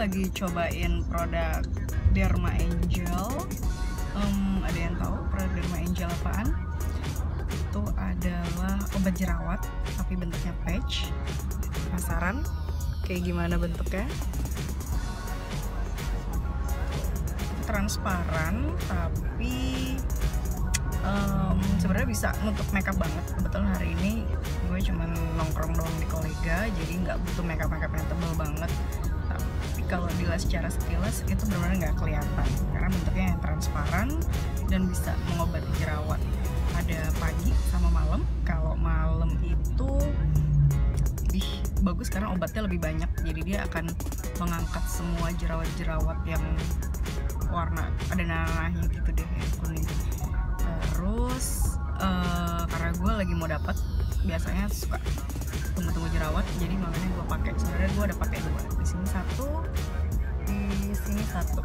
lagi cobain produk Derma Angel. Em, ada yang tahu produk Derma Angel apaan? Itu adalah obat jerawat, tapi bentuknya patch. Penasaran? Kayak gimana bentuknya? Transparan, tapi em, sebenarnya bisa untuk makeup banget. Kebetulan hari ini gue cuman nongkrong doang di kolega, jadi nggak butuh makeup makeup yang tebel banget. Kalau dilihat secara sekilas itu benar-benar nggak kelihatan. Karena bentuknya yang transparan dan bisa mengobati jerawat. Ada pagi sama malam. Kalau malam itu ih bagus karena obatnya lebih banyak. Jadi dia akan mengangkat semua jerawat-jerawat yang warna ada nanahnya gitu deh yang kuning. Terus eh, karena gue lagi mau dapat biasanya suka tunggu-tunggu jerawat. Jadi makanya gue pakai. Sebenarnya gue ada pakai dua sini satu di sini satu